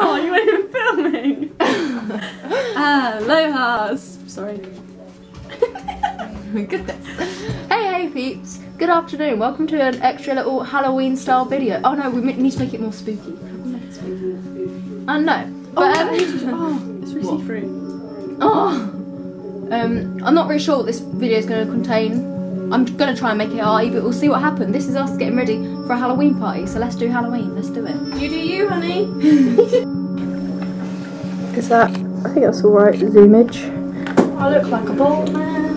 Oh, you weren't even filming. Aloha. Sorry. Goodness. Hey, hey, peeps. Good afternoon. Welcome to an extra little Halloween style video. Oh no, we need to make it more spooky. I know. But, um, Oh, it's really see-through. oh, um, I'm not really sure what this video is going to contain. I'm going to try and make it arty, but we'll see what happens. This is us getting ready for a Halloween party, so let's do Halloween. Let's do it. You do you, honey. Is that? I think that's alright. Zoomage. I look like a bald man.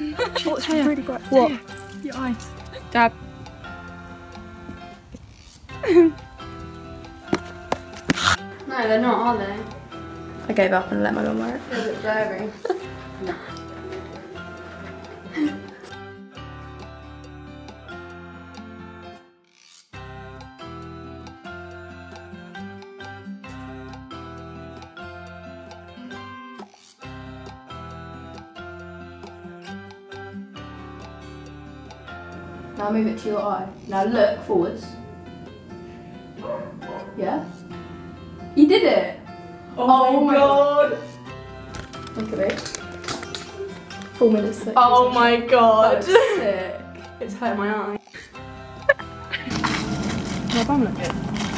oh, it's really bright. What? Your eyes. Dab. no, they're not, are they? I gave up and let my mum wear it. It's blurry. Now move it to your eye. Now look forwards. Yeah? You did it! Oh, my oh god! Look at it. Four minutes. thick, Oh isn't my god! Sick. It's hurt my eye. My bum look good.